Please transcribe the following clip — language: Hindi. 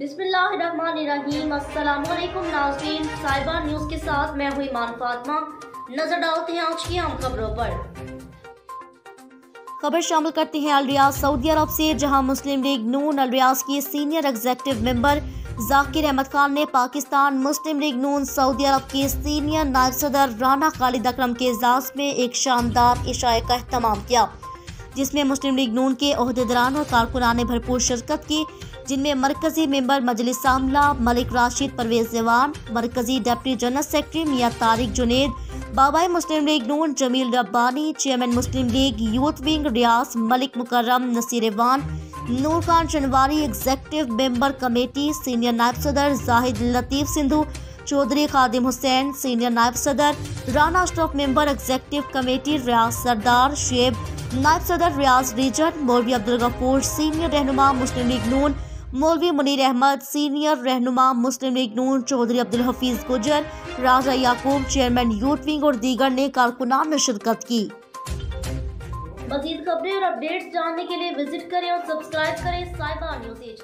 बिस्मिल्लाहिर्रहमानिर्रहीम। अस्सलाम साइबर न्यूज़ के साथ मैं हुई मान फातिमा। नज़र डालते हैं आज की आम खबरों पर। खबर शामिल करते हैं अलरियाज सऊदी अरब से, जहाँ मुस्लिम लीग नून अलरियाज की senior executive member Zakir Ahmed Khan ने Pakistan Muslim league Noon Saudi Arabia के सीनियर नायब सदर राना खालिद अकरम के एजाज में एक शानदार इशाए का अहतमाम किया, जिसमें मुस्लिम लीग नून के अहदेदारान और कारकुनान ने भरपूर शिरकत की। जिनमें मरकजी मेंबर मजलिस आमला, मलिक राशिद परवेज जवान, मरकजी deputy general secretary Mian Tariq Juned Babai Muslim League Noon Jameel Rabbani, chairman Muslim League youth wing Riaz Malik Mukarram, Naseer वान Noor Khan Shinwari executive member committee senior नायब सदर जाहिद लतीफ़ सिंधु, चौधरी खादिम हुसैन सीनियर नायब सदर Rana staff member executive committee Riaz Sardar शेब, नायब सदर रियाज रीजन मौलवी अब्दुल गफूर, सीनियर रहनुमा मुस्लिम लीग नून मौलवी मुनीर अहमद, सीनियर रहनुमा Muslim league Noon Chaudhry Abdul Hafeez Gujjar, Raja Yaqub chairman youth wing और दीगर ने कारकुनान में शिरकत की। मजीद खबरें और अपडेट्स जानने के लिए विज़िट करें और सब्सक्राइब करें साइबा न्यूज़ एच